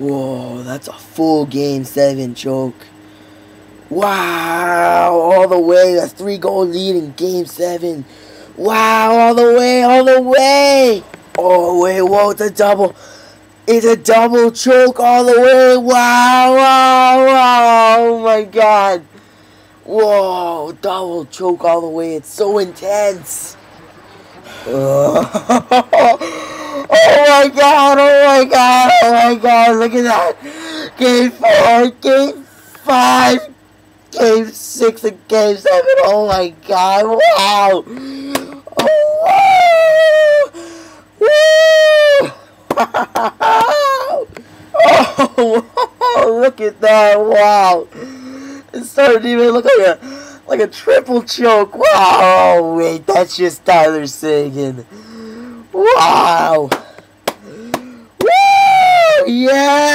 Whoa, that's a full game seven choke. Wow, all the way. A three goal lead in game seven. Wow, all the way, all the way. Oh, wait, whoa, it's a double. It's a double choke all the way. Wow, wow, wow. Oh my god. Whoa, double choke all the way. It's so intense. oh my god, oh my god, oh my god, look at that. Game four, game five, game six, and game seven. Oh my god, wow. Oh, woo! oh, look at that, wow. It started even look like a like a triple choke. Wow! Wait, that's just Tyler Seguin. Wow! Yeah!